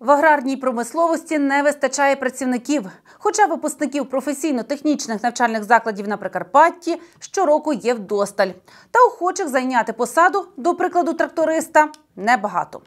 В аграрній промисловості не вистачає працівників. Хоча випускників професійно-технічних навчальних закладів на Прикарпатті щороку є вдосталь. Та охочих зайняти посаду, до прикладу, тракториста, небагато.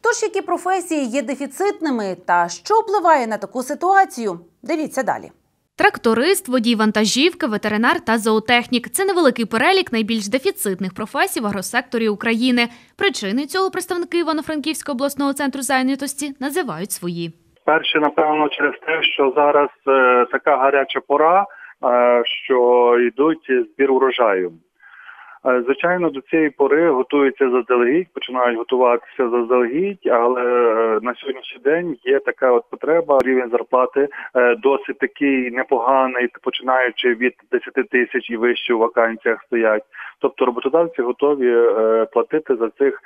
Тож, які професії є дефіцитними та що впливає на таку ситуацію? Дивіться далі. Тракторист, водій вантажівки, ветеринар та зоотехнік це невеликий перелік найбільш дефіцитних професій в агросекторі України. Причини цього представники Івано-Франківського обласного центру зайнятості називають свої. Перше, напевно, через те, що зараз е, така гаряча пора, е, що йдуть збір урожаю. Е, Звичайно, до цієї пори готуються заздалегідь, починають готуватися заздалегідь, але е, на сьогоднішній день є така от потреба. Рівень зарплати е, досить такий непоганий, починаючи від 10 тисяч і вище у вакансіях стоять. Тобто роботодавці готові платити за цих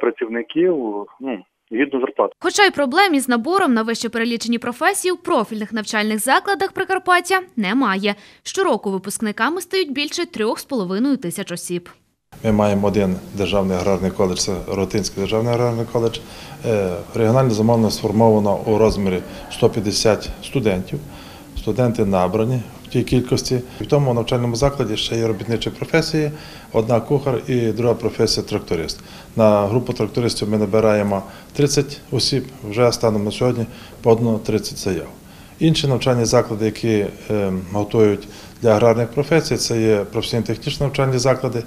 працівників ну, гідну зарплату. Хоча й проблем із набором на вище перелічені професії в профільних навчальних закладах Прикарпаття немає. Щороку випускниками стають більше 3,5 тисяч осіб. Ми маємо один державний аграрний коледж, це Ротинський державний аграрний коледж. Е, Регіональне замовлення сформовано у розмірі 150 студентів. Студенти набрані тій кількості. В тому навчальному закладі ще є робітничі професії, одна кухар і друга професія тракторист. На групу трактористів ми набираємо 30 осіб, вже станом на сьогодні подано 30 заяв. Інші навчальні заклади, які е, готують для аграрних професій, це є професійно-технічні навчальні заклади.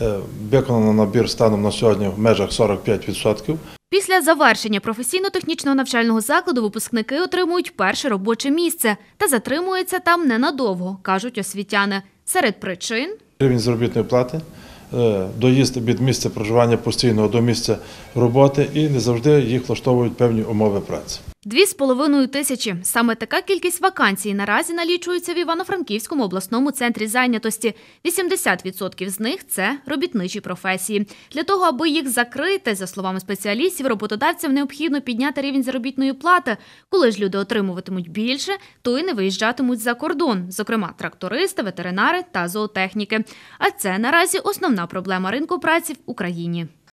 Е, Виконано набір станом на сьогодні в межах 45%. Після завершення професійно-технічного навчального закладу випускники отримують перше робоче місце та затримуються там ненадовго, кажуть освітяни. Серед причин Рівень заробітної плати, е, доїзд від місця проживання постійного до місця роботи і не завжди їх влаштовують певні умови праці. Дві з половиною тисячі. Саме така кількість вакансій наразі налічується в Івано-Франківському обласному центрі зайнятості. 80% з них це робітничі професії. Для того, аби їх закрити, за словами спеціалістів, роботодавцям необхідно підняти рівень заробітної плати. Коли ж люди отримуватимуть більше, то й не виїжджатимуть за кордон, зокрема трактористи, ветеринари та зоотехніки. А це наразі основна проблема ринку праці в Україні.